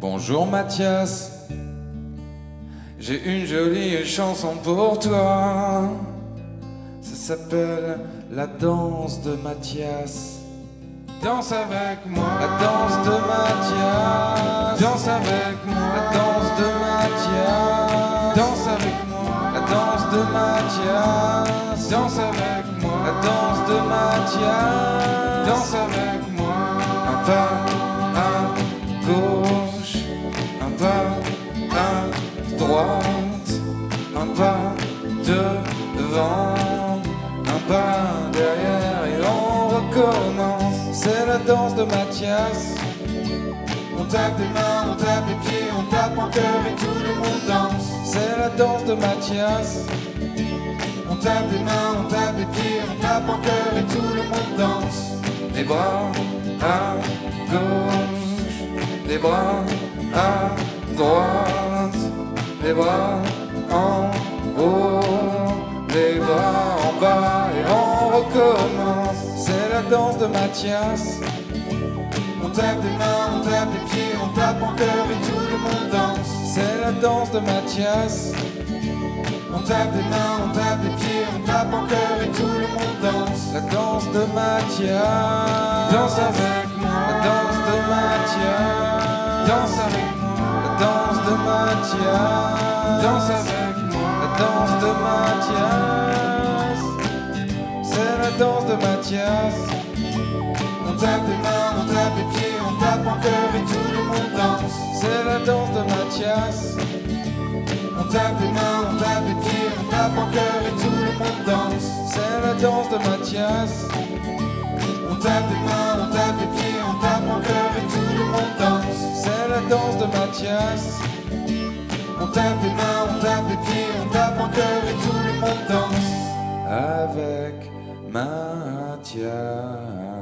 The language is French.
Bonjour Mathias, j'ai une jolie chanson pour toi. Ça s'appelle La danse de Mathias. Danse avec moi, la danse de Mathias. Danse avec moi, la danse de Mathias. Danse avec moi, la danse de Mathias. Danse avec moi, la danse de Mathias. Danse avec moi, un pas droite, un pas devant, un pas derrière et on recommence. C'est la danse de Mathias. On tape des mains, on tape les pieds, on tape en cœur et tout le monde danse. C'est la danse de Mathias. On tape des mains, on tape les pieds, on tape en cœur et tout le monde danse. Les bras à gauche, les bras à droite, les bras en haut, les bras en bas et on recommence. C'est la danse de Mathias. On tape des mains, on tape les pieds, on tape en cœur et tout le monde danse. C'est la danse de Mathias. On tape des mains, on tape les pieds, on tape en cœur et tout le monde danse. La danse de Mathias. Danse avec Mathias. Danse avec moi. La danse de Mathias. C'est la danse de Mathias. On tape des mains, on tape les pieds, on tape en cœur et tout le monde danse. C'est la danse de Mathias. On tape des mains, on tape les pieds, on tape en cœur et tout le monde danse. C'est la danse de Mathias. On tape des mains, on tape les pieds, on tape en cœur et tout le monde danse. C'est la danse de Mathias. Avec Mathias.